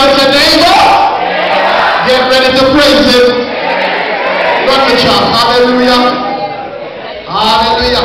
Neighbor. Get ready to praise him. Look at y'all. Hallelujah. Hallelujah.